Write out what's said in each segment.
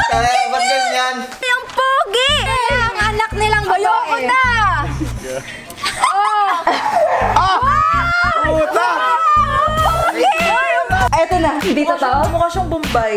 Eh, ba't ganyan? Yung pogi! Ang anak nilang babae. Ayoko na! Puta! Eto na, hindi totoo. Mukha siyang Bombay.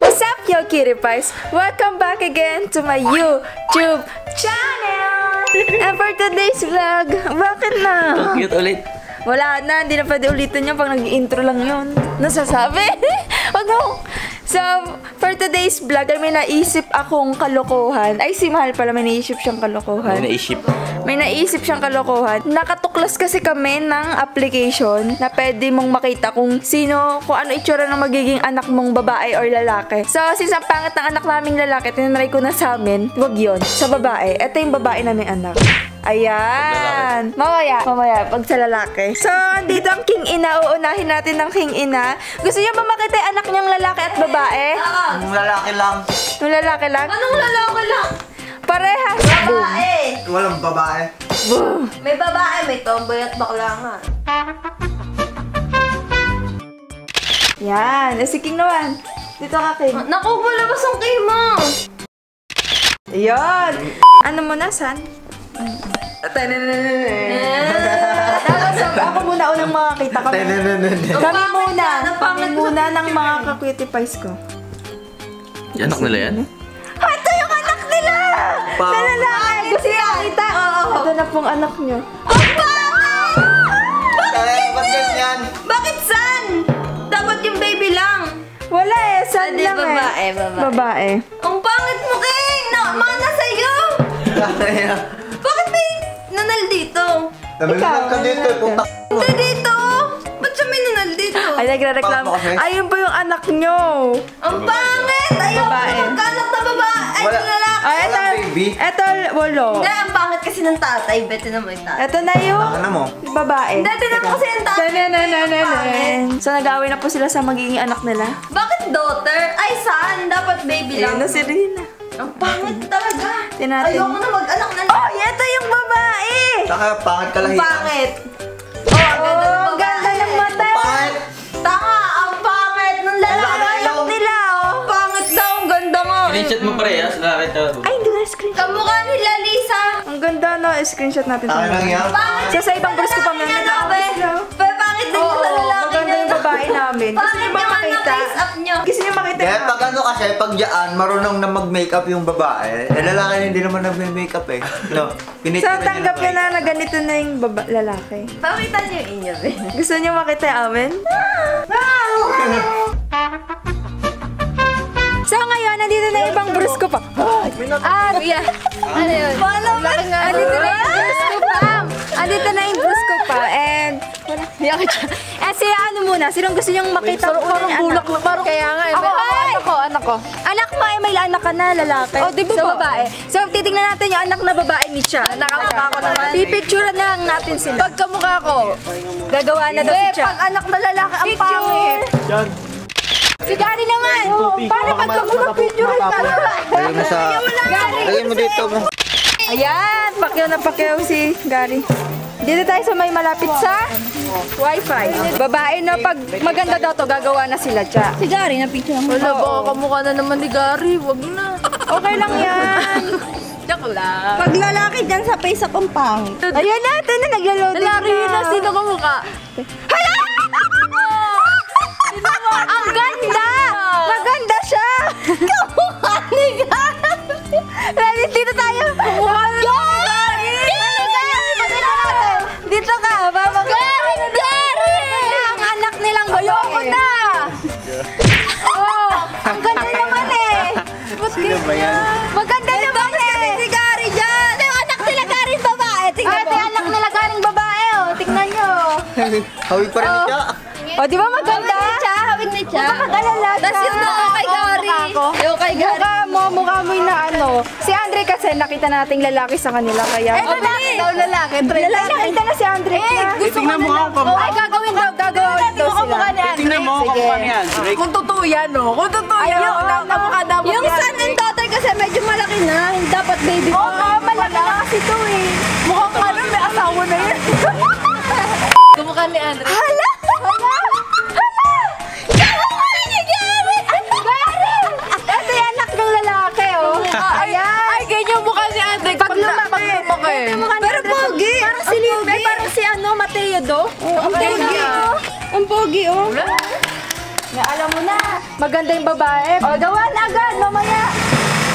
What's up, yo cutie pies? Welcome back again to my YouTube channel! And for today's vlog, bakit na? Cute ulit. Wala na, hindi na pwede ulitin yun pag nag-intro lang yun. Nasasabi? Wag mo. So, for today's vlog, ay may naisip akong kalokohan. Ay, si Mahal pala, may naisip siyang kalokohan. May naisip. May naisip siyang kalokohan. Nakatuklas kasi kami ng application na pwede mong makita kung sino, kung ano itsura ng magiging anak mong babae or lalaki. So, since ang pangit ng anak naming lalaki, tinanry ko na sa amin, wag yon Sa babae. Ito yung babae naming anak. Ayan. Mamaya, mamaya, pag sa lalaki. So, andito ang king ina. Uunahin natin ng king ina. Gusto niyo ba makita yung anak niyang lalaki at babae? Ang lalaki lang. Yung lalaki lang? Anong lalaki lang? Parehas. Babae. Walang babae. Boom. May babae, may tomboy at bakla nga. Yan. Eh, si King naman. Dito ka, King. Naku, malabas ang kay mo. Ayan. Ano mo na, San? Tapos ako muna unang makakita kami. Kami muna. Kami muna ng mga ka-cutie pies ko. Anak nila yan? Ito yung anak nila! Pao. Na lalaki! Gusto niya kita? Oo. Ito na pong anak niyo. Eh, ba't ganyan? Bakit san? Dapat yung baby lang. Wala eh. San Hindi, lang eh. babae, babae. Babae. Ang pangit mo, King! Na, mana sa'yo! Bakit dito? Namiminag ka dito. Puta. Hindi dito! Ba't siya may nanal dito? Ay, nagre-reklamo. Ayun po yung anak niyo. Ang pangit! Ayoko Babae. magkanak na babae! Ay, Wala. lalaki! Ay, ito. Walang baby? Ito, walo. Hindi, ang pangit kasi ng tatay. Bete naman yung tatay. Ito na yung mo? babae. Hindi, tinan mo kasi yung tatay. So, nag-away na po sila sa magiging anak nila. Bakit daughter? Ay, son! Dapat baby lang. na si Rina. Ang pangit talaga. Tinatin. Ayoko na mag-anak na Oh, ito yung babae! Saka pangit ka Ang lang. pangit. Oh, ang ganda Oh, ng ang ganda ng mata. Pangit! Tanga, ang pangit ng lalaki. Ng nila, oh. Ang pangit daw, ang ganda nga. Screenshot mo parehas, nakita ko. Ay, hindi na screen. Kamukha nila, Lisa. Ang ganda, no? Screenshot natin. Tangin lang yan. Pangit. Sa sa ibang brush ko pa sila. Pero pangit din Oo, sa babae namin. Gusto niyo ba yung ano, makita? Gusto niyo makita Kaya pag ano kasi, pag dyan, marunong na mag-makeup yung babae, eh lalaki hindi naman nag-makeup eh. No, So, tanggap niyo na na ganito na yung baba- lalaki. Pakita niyo inyo. Gusto niyo makita yung amin? So ngayon, nandito na ibang brush ko pa. Ah, yeah. Ano yun? Andito na yung brush ko pa. Andito na yung brush ko pa. And, wala. Eh, si ano muna? Sinong gusto niyong makita ko parang bulak na parang kaya nga. Ako, anak ko, anak ko. Anak mo, eh, may anak ka na, lalaki. Oh, di ba so, babae. So, titingnan natin yung anak na babae ni Cha. Nakamukha ko naman. Pipicturean na lang natin sila. Pagkamukha ko, gagawa na daw si Cha. pag anak na lalaki, ang pangit. Si Gary naman! Paano pagkamukha picture ka? Lagay mo sa... Lagay mo dito mo. Ayan, pakyaw na pakyaw si Gary. Dito tayo sa may malapit sa Wi-Fi. Babae na pag maganda daw to, gagawa na sila, Cha. Si Gary, na-picture mo. Wala, baka kamukha na naman ni Gary. Wag na. Okay lang yan. Joke lang. Pag lalaki dyan sa face up ang pangit. Ayan na, ito na, naglo-loading na. Lalaki na, sino kamukha? Hala! Ba yan? Maganda naman eh! Si Gary dyan! Ito yung anak nila Gary babae. Tingnan mo. Ito yung anak nila Gary babae oh. Tingnan nyo. Hawig pa rin Oh. siya. O, di ba maganda? Hawig ni Cha, hawig ni Cha. Huwag ka mag-alala Tas yung mukha kay Gary. Yung kay Gary. Mukha mo, mukha mo yung na ano. Si Andre kasi nakita nating lalaki sa kanila kaya. Eh, lalaki daw, lalaki. Lalaki nakita na si Andre na. Tingnan mo nga kung Ay, gagawin daw, gagawin daw sila. Tingnan mo kung paano yan. Kung totoo yan, no? Kung totoo yan, Ayun, wala na mukha dapat Yung yan. and Mateo do. ang pogi. oh. Ang pogi, oh. Na, alam mo na. Maganda yung babae. O, gawa na agad, mamaya.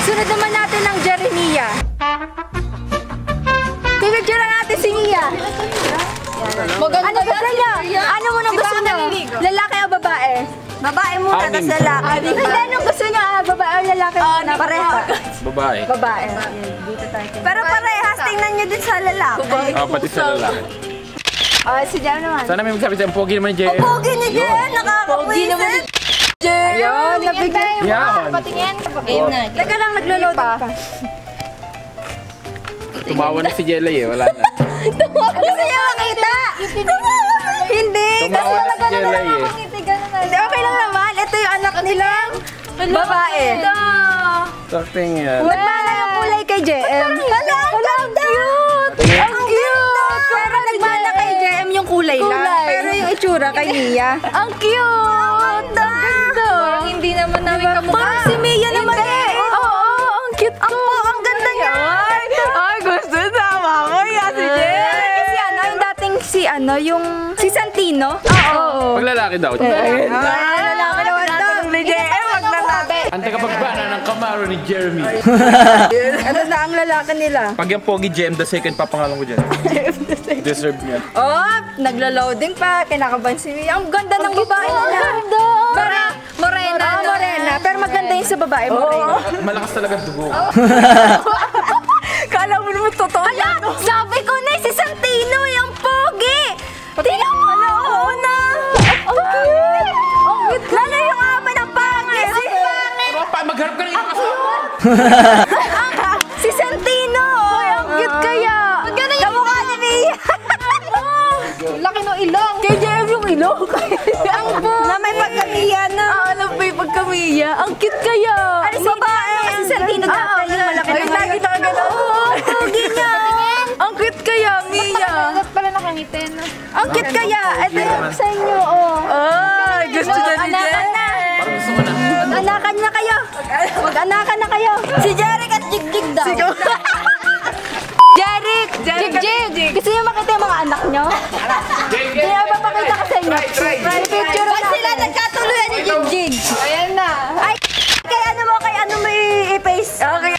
Sunod naman natin ang Jeremia. Pipicture natin si Mia. Maganda Ano gusto niyo? Ano mo nang gusto niyo? Lalaki o babae? Babae muna, tapos lalaki. Hindi, anong gusto niyo? Ah, babae o lalaki muna? Pareha. Babae. Babae. Dito tayo. Pero parehas, tingnan nyo din sa lalaki. Ah, pati sa lalaki. Ah, si Jam naman. Sana may magsabi sa'yo, pogi naman ni JM. Pogi ni Jen, nakakapwisit. Ayun, nabigay. Yan. Patingin. Game na. Teka lang, naglo-load pa. Tumawa na si Jelay eh, wala na. Gusto niya makita? Hindi. Tumawa na si Jelay eh. Hindi, okay lang naman. Ito yung anak nilang babae. Sakting yan. Nagmana yung kulay kay JM. Hala, ang cute! Itsura kay Mia. Ang cute! Ang ganda! Parang hindi naman namin kamukha. Parang si Mia naman eh. Oo, ang cute ko. Ang ganda niya. Ay, gusto tama ko yan si Jen. Si ano, yung dating si ano, yung si Santino. Oo. Pag lalaki daw. Ay, lalaki naman to. Ni Jen, wag na natin. Ang tagapagbana ng Camaro ni Jeremy. Ano na ang lalaki nila? Pag yung pogi JM, the second papangalan ko dyan. Deserve niya. Oh, naglo-loading pa. Kinakabahan si Mia. Ang ganda ng babae nila. Ganda. Pero, morena. Ah, morena. Pero maganda yung sa babae, morena. Malakas talaga dugo. Si Santino. ang cute kaya. Maganda yung Kamukha ni Mia. Laki ng ilong. Jem yung ilong. Ang po. Na may pagkamiya na. Ah, alam ba yung pagkamiya? Ang cute kaya. Ano si babae? Si Santino dati. Yung malaki Ay, na lagi na gano'n. Oo, pogi niya. Ang cute kaya, Mia. pala nakangitin. Ang cute kaya. Ito yung sa inyo, kayo. Mag-anakan na kayo. Si Jeric at Jigjig daw. Jeric! Jeric Jigjig! Gusto niyo makita yung mga anak nyo? Kaya papakita ko sa inyo. May picture Pag sila nagkatuluyan ni Jigjig. Ayan na. Ay, Kay ano mo, kay ano mo i-face. Okay.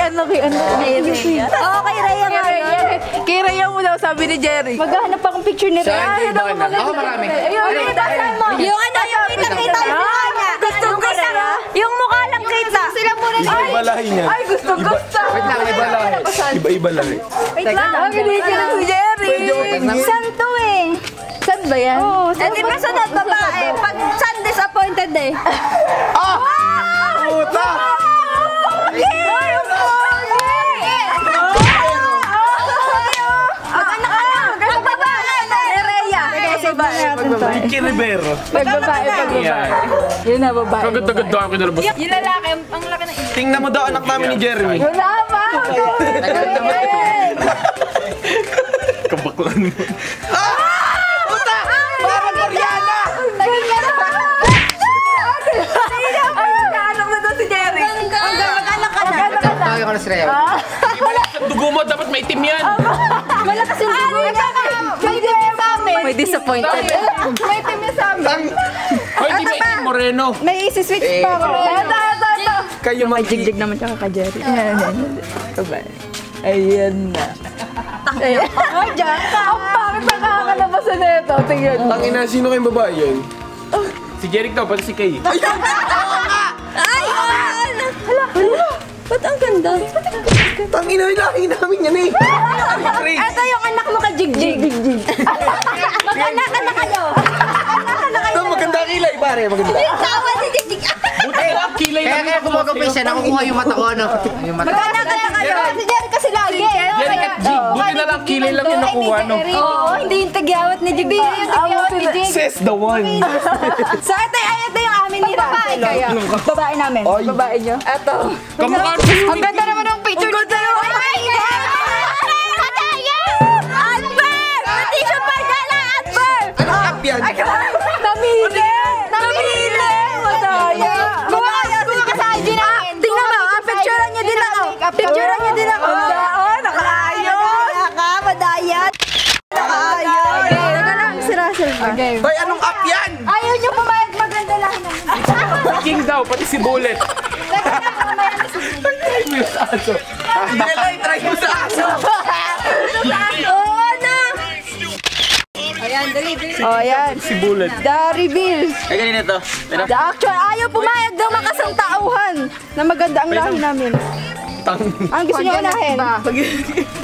Ano kay ano? Oo, kay Rhea nga. no? Kay Rhea mo daw, sabi ni Jerry. maghahanap akong picture ni? Ayun, na? maganda. Ako marami. Ayun, ayun, mo. Yung ano, yung kita-kita yung mukha Yung mukha lang kita. Sila muna na. Iba lahi niya. Ay, gusto, gusto. Wait lang, iba lahi. Iba-iba lahi. Wait lang. Ang kinikilig si Jerry. Saan to eh? Saan ba yan? Oo, Eh, di ba sunod babae? Pag saan disappointed eh. Puta! Na to. Ricky Rivero. Pagbabae, pagbabae. Yun na, babae. Kagad-agad daw ako nalabas. Yung lalaki, ang, ang laki ng ilong. Tingnan mo daw anak namin ni Jeremy. Wala pa. Kabaklan mo. Ay, nagkaanak na daw si Jerry. Mag-anak ka na. Tawagin ko na si Rhea. Dugo mo, dapat may itim yan. Malakas yung dugo. Disappointed. May disappointed. May timi sa amin. Hoy, di ba itim moreno? May isi-switch pa ako. Ito, ito, ito. Kayo may Jigjig naman tsaka ka Jerry. Ayan, ayan. Babae. Ayan na. Ayan. Ay, dyan ka. Ang pangit na kakalabasan na ito. Tingnan. Tangina, sino kayong babae yun? Si Jeric daw, pati si Kay. Ba't ang ganda? Tangina, lahi namin yan eh. Ito yung anak mo ka Jigjig. Mag-anak ka na kayo. Ito, maganda kilay, pare. Maganda. Tawa si Jigjig. Buti kilay Kaya lang. kaya gumagawa siya, nakukuha yung mata ko, ano? Yung. Mag-anak ka na kayo. Si Jerry kasi lagi. Jeric at Jig. Buti na lang, kilay lang yung nakuha, no? Oo, hindi yung tagyawat ni Jig. Hindi yung tagyawat ni Jig. Says the one. So, ito, ay, ito yung amin ni Babae kayo. Babae namin. Ay. Babae nyo. Ito. Kamukha Ang ganda naman ng picture Ang ganda naman. Ay, Adver! Tissue pa dala, Adver! yan. Namili! Namili! Madaya! Gumawa gumawa ka sa IG namin! Tingnan mo, ah, picturean niyo din ako! Picturean niyo din ako! Oo, nakaayos! ka, madaya! Nakaayos! Teka lang, si Russell ba? Okay. Bay, anong app yan? Ayaw pati si Bullet. Teka lang, mamaya na si Try mo sa aso. Na! Ayan, dali, dali. Oh, ayan. Si Bullet. The reveal. Ay, ganito to. Pero, The actual, ayaw pumayag daw makasang tauhan na maganda ang lahi namin. Ang gusto niyo unahin?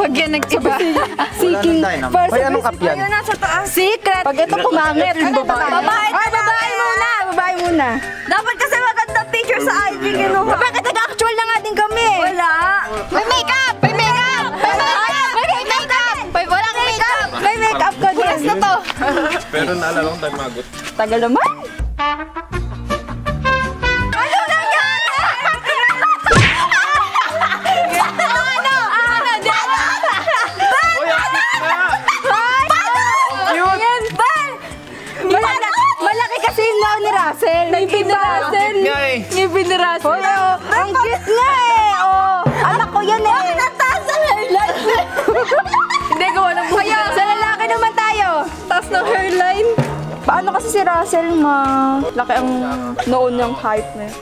Pag yan nag-iba. Seeking first Bay, anong app yan? Ayun, nasa taas. Secret. Pag ito pumangit. Ano babae? Babae, Ay, babae muna. Babae muna. Dapat kasi picture sa IG kinuha. Bakit nag-actual na nga din kami? Wala. May makeup! May makeup! May makeup! May makeup! May walang makeup! May makeup ka din. na to. Pero naalala ko tayo magot. Tagal naman. Ngipin ni Russell. Ngipin ni Russell. Oh, ang cute nga eh. Oh, anak ko yan eh. Ang taas ng hairline? Hindi, gawa ng buhay. Sa lalaki naman tayo. Taas ng hairline. Paano kasi si Russell ma? Laki ang noon ng hype na yun.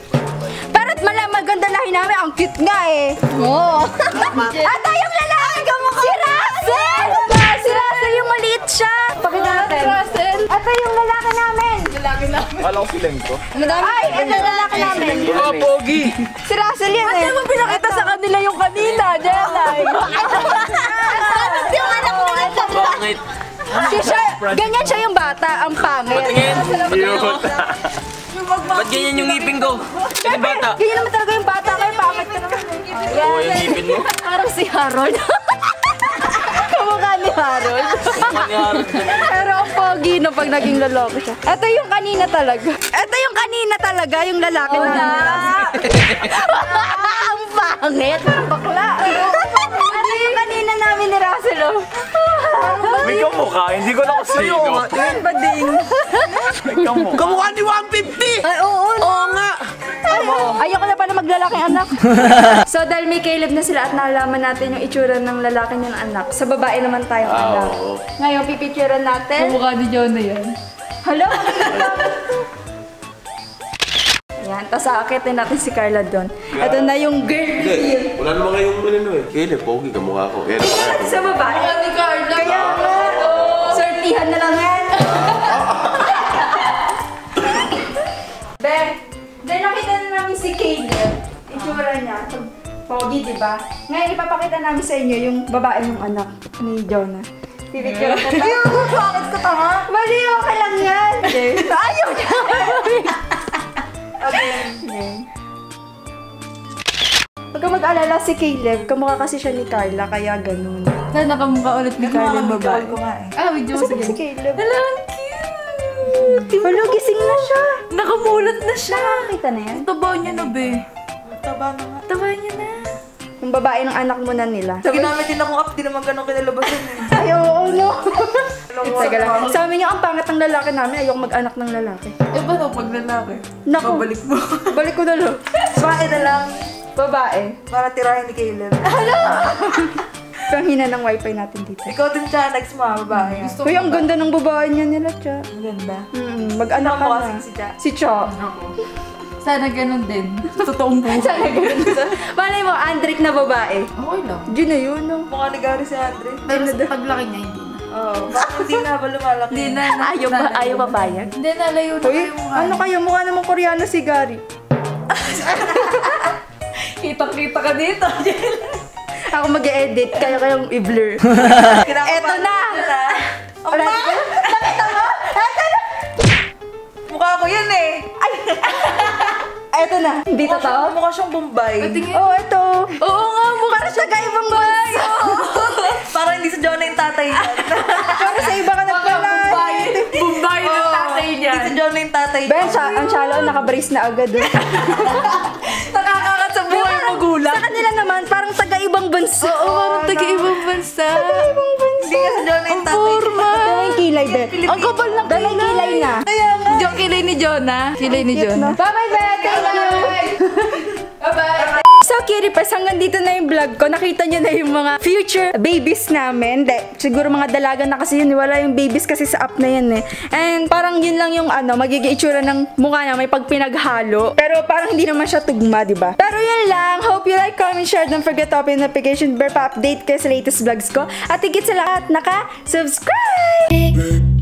Pero mala maganda lahi namin, ang cute nga eh. Oo. At tayong lalaki Si Russell! Si Russell yung maliit siya. Pakita natin. Russell. At yung lalaki namin. Akala ko si Lengko. Ay, ito yung lalaki namin. Oh, Pogi! Si Russell yan eh. Mo pinakita sa kanila yung kanina, Jelay? Bakit yung anak mo na bakit? Si siya, ganyan siya yung bata, ang pangit. Tingin. Cute. Ba't ganyan yung ngipin ko? Kasi bata. Ganyan naman talaga yung bata, kaya pangit ka naman. Oo, yung ngipin mo. Parang si Harold. Kamukha ni Harold. Pero ang pogi no pag naging lalaki siya. Ito yung kanina talaga. Ito yung kanina talaga, yung lalaki na. ang pangit. Bakla. Ano yung kanina namin ni Russell? oh? May kamukha, hindi ko na kasi sino. Ba din? Kamukha ni 150! Ay, oo. Oo nga. Ayoko na pala maglalaki anak. so dahil may Caleb na sila at nalaman natin yung itsura ng lalaki niyang anak, sa babae naman tayong anak. Ngayon, pipicturean natin. Mukha ni Jonah yan. Hello? Yan, tapos aakitin natin si Carla doon. Ito na yung girl reveal. Wala naman kayong ano eh. Kaya pogi ka mukha ko. Kaya naman Sa babae. ni Carla. Kaya nga, sortihan na lang yan. Namin si Caleb. Itsura niya. Pogi, di ba? Ngayon, ipapakita namin sa inyo yung babae ng anak ni Jonah. Pipicture ko pa. Bakit ko tanga? Mali, okay lang yan. Ayaw niya. okay. okay. Huwag ka mag-alala si Caleb, kamukha kasi siya ni Carla, kaya ganun. Sana nakamukha ulit ni Carla yung babae. Ah, wait, Joe, Kasi si Caleb. Ang cute! Hello, gising na siya. Nakamulat na siya. Nakita na yan? Taba niya na, be. Taba na nga. Taba niya na. Yung babae ng anak mo na nila. Ginamit din akong app, di naman ganun kinalabasan eh. Ay, oo, no. Teka lang. Sabi niya, ang pangat ng lalaki namin, ayoko mag-anak ng lalaki. Eh, ba pag lalaki? Naku. Babalik mo. Balik ko na lang. Babae na lang, Babae. para tirahin ni Caleb. Ang hina ng wifi natin dito. Ikaw din siya, next mo, ah, babae. Gusto Kuya, ang ganda ng babae niya nila, Cha. Ang ganda. Mm, mag-anak ka na. si Cha? Si Cha. Sana ganun din. Sa totoong buhay. Sana ganun sa... Malay mo, Andric na babae. Okay lang. Diyan na yun, no? Mukha ni Gary si Andre. Pero sa paglaki niya, hindi na. Oo. Bakit hindi na ba lumalaki? Hindi na. Ayaw ba, ayaw ba bayan? Hindi, nalayo na kayo mukha. ano kaya mukha namang koreano si Gary? Kitang-kita ka dito. Ako mag-edit, kaya kayong i-blur. Eto na! Ang bakit? Nakita mo? Eto na! Mukha ko yun eh. Ay! Eto na. Hindi Mukha totoo? siyang, mukha siyang Bombay. Oo, oh, ito. Oo nga, mukha na siya kaibang bansa. Parang hindi sa Jonah yung tatay niya. Pero sa iba ka nagpala. Bombay ng tatay niya. Hindi sa Jonah yung tatay niya. Ben, ang shallow, nakabrace na agad. Magulang. Sa kanila naman, parang taga-ibang bansa. Oo, parang taga-ibang bansa. Taga-ibang bansa. Hindi ka sa Jonah yung tatay yung kilay, Ben. Ang kapal ng Dala yung kilay na. Diyan kilay ni Jonah. Kilay ni Jonah. Bye-bye, Beth! Thank you! So, Kiripers, hanggang dito na yung vlog ko. Nakita nyo na yung mga future babies namin. De, siguro mga dalaga na kasi yun. Wala yung babies kasi sa app na yan eh. And parang yun lang yung ano, magiging itsura ng mukha niya. May pagpinaghalo. Pero parang hindi naman siya tugma, di ba? Pero yun lang. Hope you like, comment, share. Don't forget to open notification bell pa update kayo sa latest vlogs ko. At higit sa lahat, naka-subscribe!